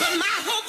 But my hope